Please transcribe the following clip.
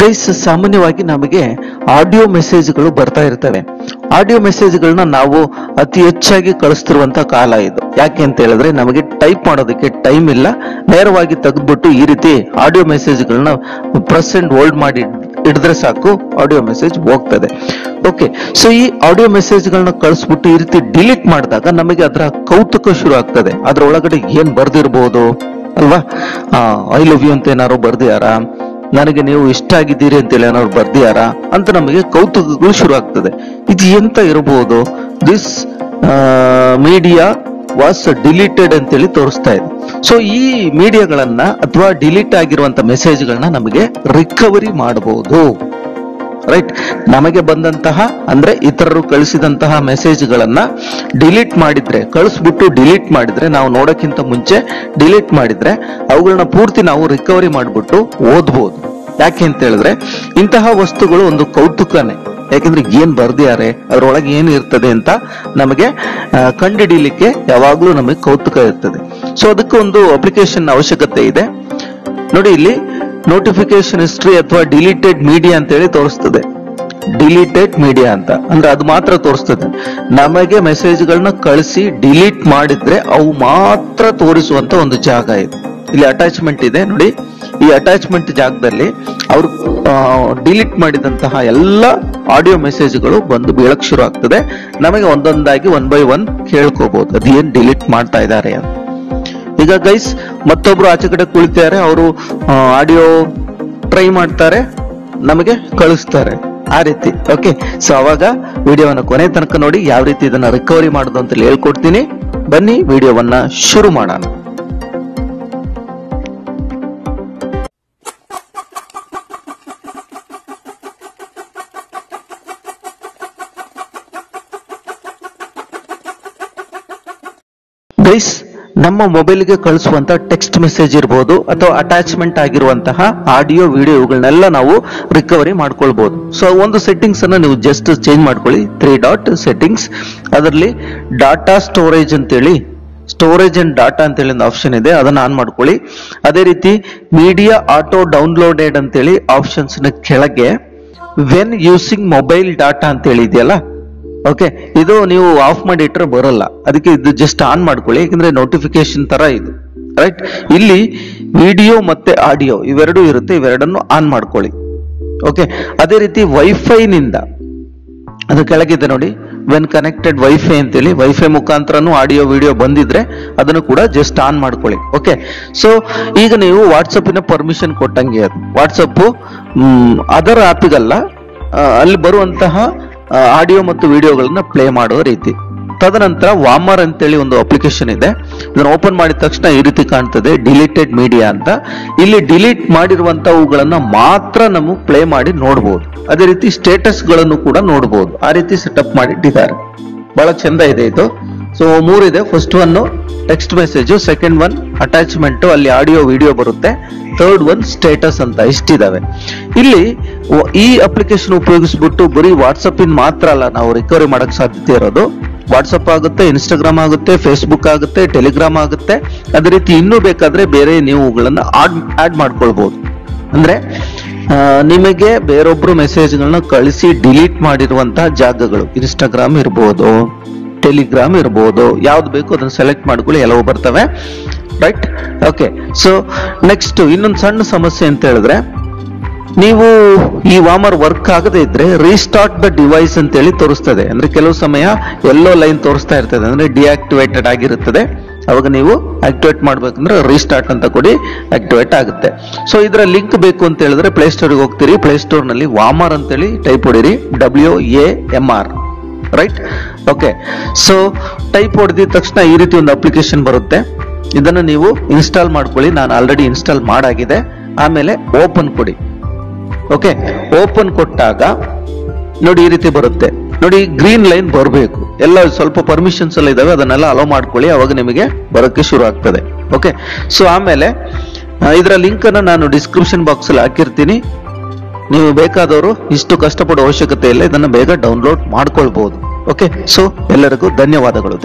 Guys, ಸಾಮಾನ್ಯವಾಗಿ ನಮಗೆ audio ಮೆಸೇಜ್ಗಳು ಬರ್ತಾ ಇರ್ತವೆ. ಆಡಿಯೋ ಮೆಸೇಜ್ಗಳನ್ನ ನಾವು ಅತಿ ಹೆಚ್ಚಾಗಿ ಕಳಿಸ್ತಿರುವಂತ ಕಾಲ ಇದು. ಯಾಕೆ ಅಂತ ಹೇಳಿದ್ರೆ, ನಮಗೆ ಟೈಪ್ ಮಾಡೋದಕ್ಕೆ ಟೈಮ್ ಇಲ್ಲ. ನೇರವಾಗಿ ತೆಗೆದ್ಬಿಟ್ಟು ಈ ರೀತಿ ಆಡಿಯೋ ಮೆಸೇಜ್ಗಳನ್ನ ಪ್ರೆಸ್ ಅಂಡ್ ಹೋಲ್ಡ್ ಮಾಡಿ ಹಿಡಿದ್ರೆ ಸಾಕು, ಆಡಿಯೋ ಮೆಸೇಜ್ ಹೋಗ್ತದೆ. ಓಕೆ ಸೊ ಈ ಆಡಿಯೋ ಮೆಸೇಜ್ಗಳನ್ನ ಕಳಿಸ್ಬಿಟ್ಟು ಈ ರೀತಿ ಡಿಲೀಟ್ ಮಾಡಿದಾಗ ನಮಗೆ ಅದರ ಕೌತುಕ ಶುರು ಆಗ್ತದೆ. ಅದ್ರ ಒಳಗಡೆ ಏನ್ ಬರ್ದಿರ್ಬೋದು? ಅಲ್ವಾ? ಐ ಲವ್ ಯು ಅಂತ ಏನಾರು ಬರ್ದಿಯಾರ ನನಗೆ ನೀವು ಇಷ್ಟ ಆಗಿದ್ದೀರಿ ಅಂತೇಳಿ ಏನಾದ್ರು ಬರ್ದಿಯಾರ ಅಂತ ನಮಗೆ ಕೌತುಕಗಳು ಶುರು ಆಗ್ತದೆ. ಇದು ಎಂತ ಇರಬಹುದು? ದಿಸ್ ಮೀಡಿಯಾ ವಾಸ್ ಡಿಲೀಟೆಡ್ ಅಂತೇಳಿ ತೋರಿಸ್ತಾ ಇದೆ. ಸೊ ಈ ಮೀಡಿಯಾಗಳನ್ನ ಅಥವಾ ಡಿಲೀಟ್ ಆಗಿರುವಂತ ಮೆಸೇಜ್ಗಳನ್ನ ನಮಗೆ ರಿಕವರಿ ಮಾಡಬಹುದು. ರೈಟ್ ನಮಗೆ ಬಂದಂತಹ, ಅಂದ್ರೆ ಇತರರು ಕಳಿಸಿದಂತಹ ಮೆಸೇಜ್ಗಳನ್ನ ಡಿಲೀಟ್ ಮಾಡಿದ್ರೆ, ಕಳಿಸ್ಬಿಟ್ಟು ಡಿಲೀಟ್ ಮಾಡಿದ್ರೆ, ನಾವು ನೋಡೋಕ್ಕಿಂತ ಮುಂಚೆ ಡಿಲೀಟ್ ಮಾಡಿದ್ರೆ, ಅವುಗಳನ್ನ ಪೂರ್ತಿ ನಾವು ರಿಕವರಿ ಮಾಡಿಬಿಟ್ಟು ಓದ್ಬೋದು. ಯಾಕೆ ಅಂತ ಹೇಳಿದ್ರೆ ಇಂತಹ ವಸ್ತುಗಳು ಒಂದು ಕೌತುಕನೇ. ಯಾಕಂದ್ರೆ ಏನ್ ಬರ್ದಿದ್ದಾರೆ, ಅದರೊಳಗೆ ಏನು ಇರ್ತದೆ ಅಂತ ನಮಗೆ ಕಂಡುಹಿಡಿಯಲಿಕ್ಕೆ ಯಾವಾಗ್ಲೂ ನಮಗೆ ಕೌತುಕ ಇರ್ತದೆ. ಸೊ ಅದಕ್ಕೆ ಒಂದು ಅಪ್ಲಿಕೇಶನ್ ಅವಶ್ಯಕತೆ ಇದೆ. ನೋಡಿ ಇಲ್ಲಿ ನೋಟಿಫಿಕೇಶನ್ ಹಿಸ್ಟ್ರಿ ಅಥವಾ ಡಿಲೀಟೆಡ್ ಮೀಡಿಯಾ ಅಂತ ಹೇಳಿ ತೋರಿಸ್ತದೆ. ಡಿಲೀಟೆಡ್ ಮೀಡಿಯಾ ಅಂತ. ಅಂದ್ರೆ ಅದು ಮಾತ್ರ ತೋರಿಸ್ತದೆ. ನಮಗೆ ಮೆಸೇಜ್ಗಳನ್ನ ಕಳಿಸಿ ಡಿಲೀಟ್ ಮಾಡಿದ್ರೆ ಅವು ಮಾತ್ರ ತೋರಿಸುವಂತ ಒಂದು ಜಾಗ ಇದೆ. ಇಲ್ಲಿ ಅಟ್ಯಾಚ್ಮೆಂಟ್ ಇದೆ, ನೋಡಿ. ಈ ಅಟ್ಯಾಚ್ಮೆಂಟ್ ಜಾಗದಲ್ಲಿ ಅವರು ಡಿಲೀಟ್ ಮಾಡಿದಂತಹ ಎಲ್ಲ ಆಡಿಯೋ ಮೆಸೇಜ್ಗಳು ಬಂದು ಬೀಳಕ್ ಶುರು ಆಗ್ತದೆ. ನಮಗೆ ಒಂದೊಂದಾಗಿ ಒನ್ ಬೈ ಒನ್ ಕೇಳ್ಕೋಬಹುದು ಅದೇನ್ ಡಿಲೀಟ್ ಮಾಡ್ತಾ ಇದ್ದಾರೆ ಅಂತ. ಈಗ ಗೈಸ್ ಮತ್ತೊಬ್ರು ಆಚೆ ಕಡೆ ಕುಳಿತಾರೆ ಅವರು ಆಡಿಯೋ ಟ್ರೈ ಮಾಡ್ತಾರೆ, ನಮಗೆ ಕಳಿಸ್ತಾರೆ. ಆ ರೀತಿ ಓಕೆ ಸೊ ಅವಾಗ ವಿಡಿಯೋವನ್ನ ಕೊನೆ ತನಕ ನೋಡಿ, ಯಾವ ರೀತಿ ಇದನ್ನ ರಿಕವರಿ ಮಾಡೋದು ಅಂತ ಹೇಳ್ಕೊಡ್ತೀನಿ. ಬನ್ನಿ, ವಿಡಿಯೋವನ್ನ ಶುರು ಮಾಡೋಣ. ಗೈಸ್, ನಮ್ಮ ಮೊಬೈಲ್ಗೆ ಕಳಿಸುವಂತ ಟೆಕ್ಸ್ಟ್ ಮೆಸೇಜ್ ಇರ್ಬೋದು ಅಥವಾ ಅಟ್ಯಾಚ್ಮೆಂಟ್ ಆಗಿರುವಂತಹ ಆಡಿಯೋ ವಿಡಿಯೋ ಇವುಗಳನ್ನೆಲ್ಲ ನಾವು ರಿಕವರಿ ಮಾಡ್ಕೊಳ್ಬಹುದು ಸೊ ಒಂದು ಸೆಟ್ಟಿಂಗ್ಸ್ ಅನ್ನ ನೀವು ಜಸ್ಟ್ ಚೇಂಜ್ ಮಾಡ್ಕೊಳ್ಳಿ. ತ್ರೀ ಡಾಟ್ ಸೆಟ್ಟಿಂಗ್ಸ್ ಅದರಲ್ಲಿ ಡಾಟಾ ಸ್ಟೋರೇಜ್ ಅಂತೇಳಿ ಸ್ಟೋರೇಜ್ ಅಂಡ್ ಡಾಟಾ ಅಂತೇಳಿ ಒಂದು ಆಪ್ಷನ್ ಇದೆ, ಅದನ್ನ ಆನ್ ಮಾಡ್ಕೊಳ್ಳಿ. ಅದೇ ರೀತಿ ಮೀಡಿಯಾ ಆಟೋ ಡೌನ್ಲೋಡೆಡ್ ಅಂತೇಳಿ ಆಪ್ಷನ್ಸ್ನ ಕೆಳಗೆ ವೆನ್ ಯೂಸಿಂಗ್ ಮೊಬೈಲ್ ಡಾಟಾ ಅಂತೇಳಿ ಇದೆಯಲ್ಲ ಓಕೆ ಇದು ನೀವು ಆಫ್ ಮಾಡಿ ಇಟ್ಟರೆ ಬರಲ್ಲ. ಅದಕ್ಕೆ ಇದು ಜಸ್ಟ್ ಆನ್ ಮಾಡ್ಕೊಳ್ಳಿ ಯಾಕಂದ್ರೆ ನೋಟಿಫಿಕೇಶನ್ ತರ ಇದು ರೈಟ್ ಇಲ್ಲಿ ವಿಡಿಯೋ ಮತ್ತೆ ಆಡಿಯೋ ಇವೆರಡು ಇರುತ್ತೆ ಇವೆರಡನ್ನು ಆನ್ ಮಾಡ್ಕೊಳ್ಳಿ. ಓಕೆ ಅದೇ ರೀತಿ ವೈಫೈ ನಿಂದ ಅದು ಕೆಳಗಿದೆ ನೋಡಿ ವೆನ್ ಕನೆಕ್ಟೆಡ್ ವೈಫೈ ಅಂತೇಳಿ ವೈಫೈ ಮುಖಾಂತರನು ಆಡಿಯೋ ವಿಡಿಯೋ ಬಂದಿದ್ರೆ ಅದನ್ನು ಕೂಡ ಜಸ್ಟ್ ಆನ್ ಮಾಡ್ಕೊಳ್ಳಿ. ಓಕೆ ಸೊ ಈಗ ನೀವು ವಾಟ್ಸಪ್ಪಿನ ಪರ್ಮಿಷನ್ ಕೊಟ್ಟಂಗೆ ಅದು. ವಾಟ್ಸಪ್ ಅದರ್ ಆಪಿಗಲ್ಲ ಆ, ಅಲ್ಲಿ ಬರುವಂತಹ ಆಡಿಯೋ ಮತ್ತು ವಿಡಿಯೋಗಳನ್ನ ಪ್ಲೇ ಮಾಡೋ ರೀತಿ. ತದನಂತರ ವಾಮರ್ ಅಂತೇಳಿ ಒಂದು ಅಪ್ಲಿಕೇಶನ್ ಇದೆ. ಇದನ್ನು ಓಪನ್ ಮಾಡಿದ ತಕ್ಷಣ ಈ ರೀತಿ ಕಾಣ್ತದೆ ಡಿಲೀಟೆಡ್ ಮೀಡಿಯಾ ಅಂತ. ಇಲ್ಲಿ ಡಿಲೀಟ್ ಮಾಡಿರುವಂತವುಗಳನ್ನ ಮಾತ್ರ ನಮಗೆ ಪ್ಲೇ ಮಾಡಿ ನೋಡಬಹುದು ಅದೇ ರೀತಿ ಸ್ಟೇಟಸ್ಗಳನ್ನು ಕೂಡ ನೋಡಬಹುದು ಆ ರೀತಿ ಸೆಟಪ್ ಮಾಡಿಟ್ಟಿದ್ದಾರೆ. ಬಹಳ ಚೆಂದ ಇದೆ ಇದು. So ಮೂರಿದೆ first one text message second one attachment ಅಲ್ಲಿ ಆಡಿಯೋ ವಿಡಿಯೋ ಬರುತ್ತೆ. ಥರ್ಡ್ ಒನ್ ಸ್ಟೇಟಸ್ ಅಂತ ಇಷ್ಟಿದಾವೆ. ಇಲ್ಲಿ ಈ ಅಪ್ಲಿಕೇಶನ್ ಉಪಯೋಗಿಸ್ಬಿಟ್ಟು ಬರೀ ವಾಟ್ಸಪ್ ಇನ್ ಮಾತ್ರ ಅಲ್ಲ, ನಾವು ರಿಕವರಿ ಮಾಡಕ್ ಸಾಧ್ಯತೆ ಇರೋದು. ವಾಟ್ಸಪ್ ಆಗುತ್ತೆ ಇನ್ಸ್ಟಾಗ್ರಾಮ್ ಆಗುತ್ತೆ ಫೇಸ್ಬುಕ್ ಆಗುತ್ತೆ ಟೆಲಿಗ್ರಾಮ್ ಆಗುತ್ತೆ. ಅದೇ ರೀತಿ ಇನ್ನೂ ಬೇಕಾದ್ರೆ ಬೇರೆ ನೀವುಗಳನ್ನ ಆಡ್ ಆಡ್ ಮಾಡ್ಕೊಳ್ಬಹುದು ಅಂದ್ರೆ ನಿಮಗೆ ಬೇರೊಬ್ರು ಮೆಸೇಜ್ಗಳನ್ನ ಕಳಿಸಿ ಡಿಲೀಟ್ ಮಾಡಿರುವಂತಹ ಜಾಗಗಳು. ಇನ್ಸ್ಟಾಗ್ರಾಮ್ ಇರ್ಬೋದು ಟೆಲಿಗ್ರಾಮ್ ಇರ್ಬೋದು, ಯಾವ್ದು ಬೇಕು ಅದನ್ನ ಸೆಲೆಕ್ಟ್ ಮಾಡ್ಕೊಳ್ಳಿ, ಎಲ್ಲವೂ ಬರ್ತವೆ. ರೈಟ್ ಓಕೆ ಸೊ ನೆಕ್ಸ್ಟ್ ಇನ್ನೊಂದು ಸಣ್ಣ ಸಮಸ್ಯೆ ಅಂತ ಹೇಳಿದ್ರೆ, ನೀವು ಈ ವಾಮರ್ ವರ್ಕ್ ಆಗದೇ ಇದ್ರೆ ರೀಸ್ಟಾರ್ಟ್ ದ ಡಿವೈಸ್ ಅಂತೇಳಿ ತೋರಿಸ್ತದೆ. ಅಂದ್ರೆ ಕೆಲವು ಸಮಯ ಎಲ್ಲೋ ಲೈನ್ ತೋರಿಸ್ತಾ ಇರ್ತದೆ. ಅಂದ್ರೆ ಡಿಆಕ್ಟಿವೇಟೆಡ್ ಆಗಿರುತ್ತದೆ. ಅವಾಗ ನೀವು ಆಕ್ಟಿವೇಟ್ ಮಾಡ್ಬೇಕಂದ್ರೆ ರೀಸ್ಟಾರ್ಟ್ ಅಂತ ಕೊಡಿ ಆಕ್ಟಿವೇಟ್ ಆಗುತ್ತೆ. ಸೊ ಇದರ ಲಿಂಕ್ ಬೇಕು ಅಂತ ಹೇಳಿದ್ರೆ ಪ್ಲೇ ಸ್ಟೋರ್ಗೆ ಹೋಗ್ತೀರಿ. ಪ್ಲೇ ಸ್ಟೋರ್ನಲ್ಲಿ ವಾಮರ್ ಅಂತೇಳಿ type ಹೊಡಿರಿ. W A M R right okay so type ಹೊಡೆದಿದ ತಕ್ಷಣ ಈ ರೀತಿ ಒಂದು ಅಪ್ಲಿಕೇಶನ್ ಬರುತ್ತೆ. ಇದನ್ನು ನೀವು ಇನ್ಸ್ಟಾಲ್ ಮಾಡ್ಕೊಳ್ಳಿ. ನಾನು ಆಲ್ರೆಡಿ ಇನ್ಸ್ಟಾಲ್ ಮಾಡಾಗಿದೆ. ಆಮೇಲೆ ಓಪನ್ ಕೊಡಿ. ಓಕೆ ಓಪನ್ ಕೊಟ್ಟಾಗ ನೋಡಿ ಈ ರೀತಿ ಬರುತ್ತೆ. ನೋಡಿ ಗ್ರೀನ್ ಲೈನ್ ಬರಬೇಕು. ಎಲ್ಲ ಸ್ವಲ್ಪ ಪರ್ಮಿಷನ್ಸ್ ಎಲ್ಲ ಇದಾವೆ. ಅದನ್ನೆಲ್ಲ ಅಲೋ ಮಾಡ್ಕೊಳ್ಳಿ. ಅವಾಗ ನಿಮಗೆ ಬರೋಕ್ಕೆ ಶುರು ಆಗ್ತದೆ. ಓಕೆ ಸೊ ಆಮೇಲೆ ಇದರ ಲಿಂಕ್ ಅನ್ನು ನಾನು ಡಿಸ್ಕ್ರಿಪ್ಷನ್ ಬಾಕ್ಸ್ ಅಲ್ಲಿ ಹಾಕಿರ್ತೀನಿ. ನೀವು ಬೇಕಾದವರು ಇಷ್ಟು ಕಷ್ಟಪಡೋ ಅವಶ್ಯಕತೆ ಇಲ್ಲ. ಇದನ್ನು ಬೇಗ ಡೌನ್ಲೋಡ್ ಮಾಡ್ಕೊಳ್ಬಹುದು ಓಕೆ ಸೊ ಎಲ್ಲರಿಗೂ ಧನ್ಯವಾದಗಳು.